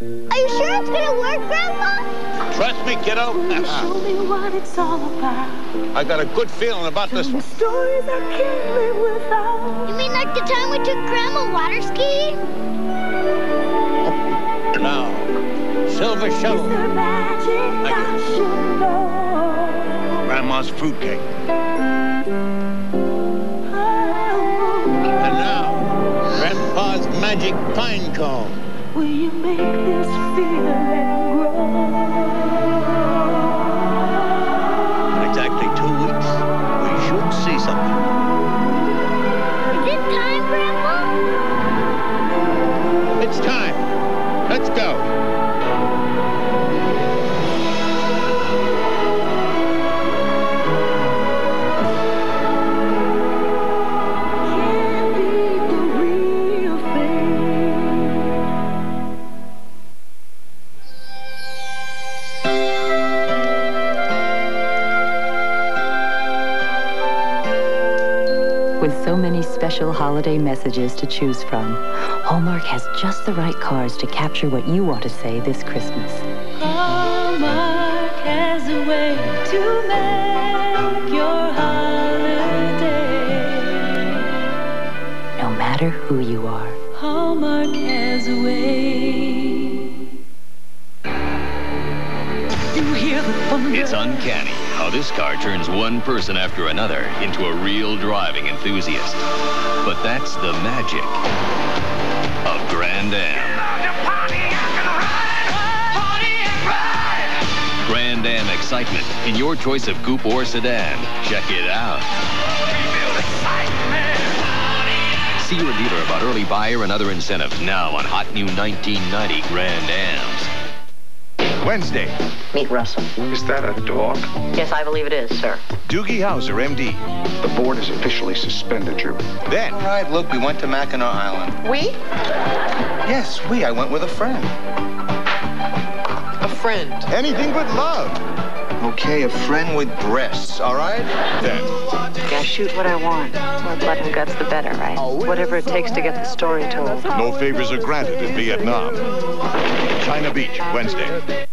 Are you sure it's gonna work, Grandpa? Trust me, kiddo. Show me what it's all about. I got a good feeling about this one. Stories I can't live without. You mean like the time we took Grandma water skiing? Now, silver shovel. The magic Thank I should know. Grandma's fruitcake. Oh, And now, Grandpa's magic pine cone. Will you make this feeling With so many special holiday messages to choose from, Hallmark has just the right cards to capture what you want to say this Christmas. Hallmark has a way to make your holiday. No matter who you are. Hallmark has a way. You hear the thunder. It's uncanny how this car turns one person after another into a real driving enthusiast. But that's the magic of Grand Am. Grand Am excitement in your choice of coupe or sedan. Check it out. See your dealer about early buyer and other incentives now on hot new 1990 Grand Ams. Wednesday, Meet Russell. Is that a dog? Yes, I believe it is, sir. Doogie Howser, MD. The board has officially suspended you. Then, All right, look, we went to Mackinac Island. We? Yes, we. I went with a friend. A friend. anything but love. Okay, a friend with breasts, all right? Then, Yeah, shoot what I want. More blood and guts, the better, right? Whatever it takes to get the story told. no favors are granted in Vietnam. China Beach, Wednesday.